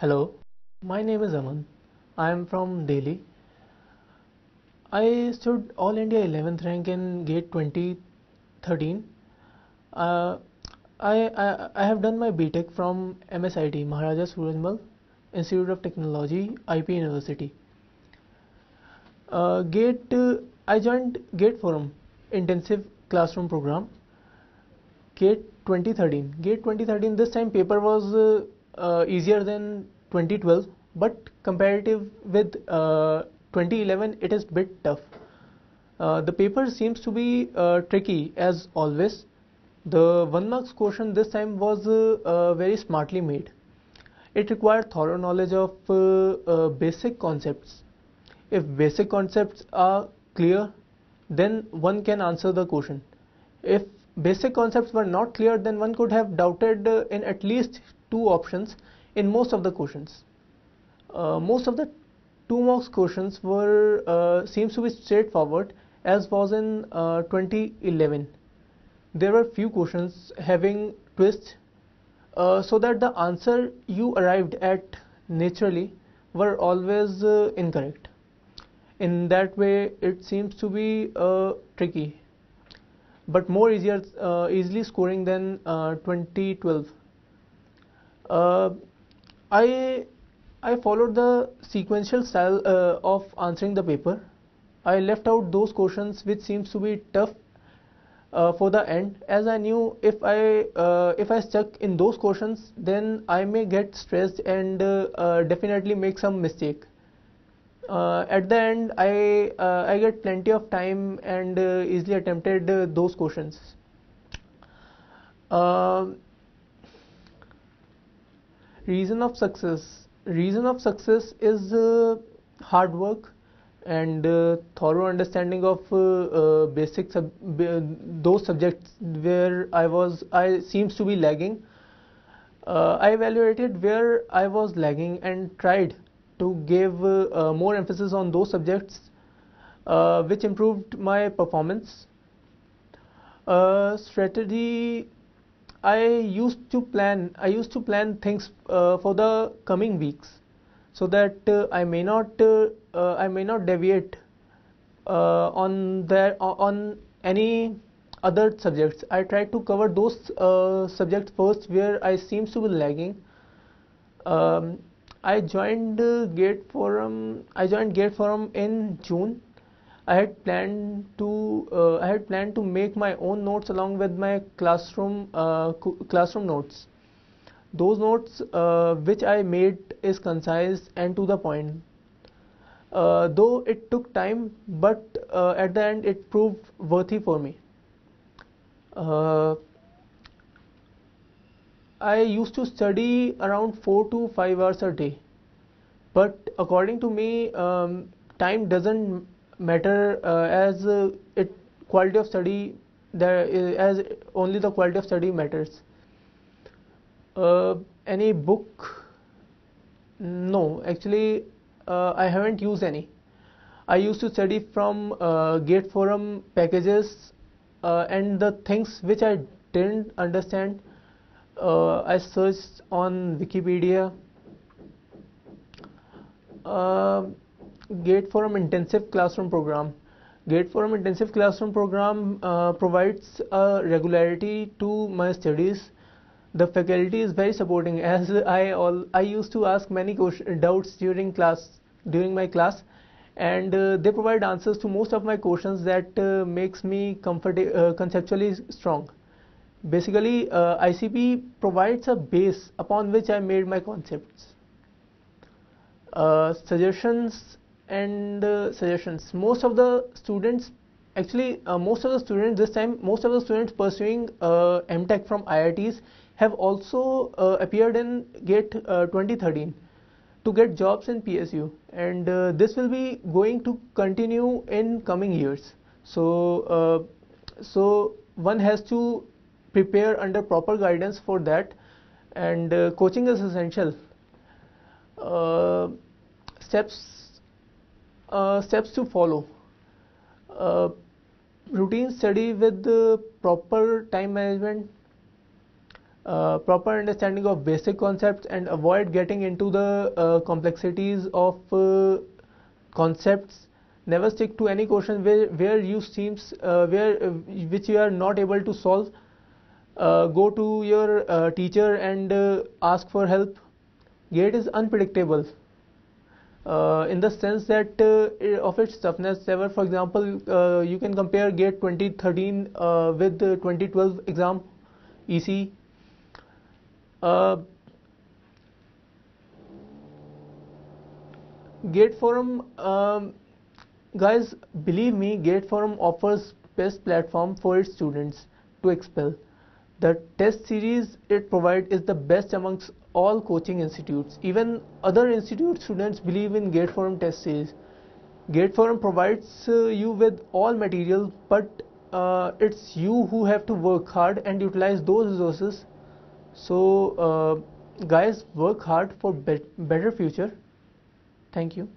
Hello, my name is Aman. I am from Delhi. I stood All India 11th rank in GATE 2013. Uh, I, I, I have done my BTech from MSIT, Maharaja Surajmal Institute of Technology, IP University. Uh, GATE, uh, I joined GATE Forum Intensive Classroom Program. GATE 2013. GATE 2013. This time paper was uh, easier than 2012, but comparative with uh, 2011, it is bit tough. Uh, the paper seems to be uh, tricky as always. The one marks question this time was very smartly made. It required thorough knowledge of basic concepts. If basic concepts are clear, then one can answer the question. If basic concepts were not clear, then one could have doubted uh, in at least two options in most of the questions. Uh, most of the two marks questions were uh, seems to be straightforward as was in uh, 2011. There were few questions having twists uh, so that the answer you arrived at naturally were always uh, incorrect. In that way, it seems to be tricky but more easier uh, easily scoring than uh, 2012 uh, I I followed the sequential style uh, of answering the paper. I left out those questions which seems to be tough uh, for the end. As I knew if I uh, if I stuck in those questions then I may get stressed and definitely make some mistake. Uh, at the end I uh, I get plenty of time and uh, easily attempted uh, those questions. Um, reason of success reason of success is uh, hard work and uh, thorough understanding of basic sub those subjects where I was I seems to be lagging I evaluated where I was lagging and tried to give uh, more emphasis on those subjects uh, which improved my performance. Uh, strategy I used to plan I used to plan things for the coming weeks so that I may not I may not deviate on there on any other subjects. I try to cover those uh, subjects first where I seems to be lagging. Um, I joined uh, Gate Forum. I joined Gate Forum in June. I had planned to uh, I had planned to make my own notes along with my classroom uh, classroom notes. Those notes uh, which I made is concise and to the point. Uh, though it took time, but uh, at the end it proved worthy for me. I used to study around 4 to 5 hours a day but according to me um, time doesn't matter uh, as uh, it quality of study there as only the quality of study matters. Uh, any book? No actually uh, I haven't used any. I used to study from uh, gate forum packages uh, and the things which I didn't understand uh, I searched on Wikipedia. Uh, Gate Forum Intensive Classroom Program. Gate Forum Intensive Classroom Program uh, provides a regularity to my studies. The faculty is very supporting. As I all I used to ask many doubts during class during my class and uh, they provide answers to most of my questions that uh, makes me comfort uh, conceptually strong. Basically uh, ICP provides a base upon which I made my concepts. Uh, suggestions and uh, suggestions. Most of the students actually uh, most of the students this time most of the students pursuing uh, MTech from IITs have also uh, appeared in GATE 2013 to get jobs in PSU and this will be going to continue in coming years. So so one has to prepare under proper guidance for that. And uh, coaching is essential. Uh, steps uh, steps to follow. Uh, routine study with proper time management uh, proper understanding of basic concepts and avoid getting into the uh, complexities of uh, concepts. Never stick to any question where, where you seems uh, where uh, which you are not able to solve. Uh, go to your teacher and ask for help. Gate is unpredictable uh, in the sense that uh, of its toughness ever for example uh, you can compare gate 2013 with the 2012 exam EC uh, Gate Forum, um, guys, believe me, Gate Forum offers best platform for its students to expel. The test series it provides is the best amongst all coaching institutes. Even other institute students believe in Gate Forum test series. Gate Forum provides uh, you with all material, but uh, it's you who have to work hard and utilize those resources so uh, guys work hard for be better future thank you